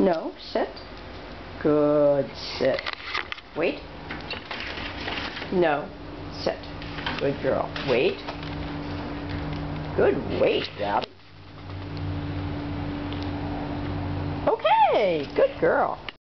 No, sit. Good, sit. Wait. No, sit. Good girl. Wait. Good wait, Gabby. Okay, good girl.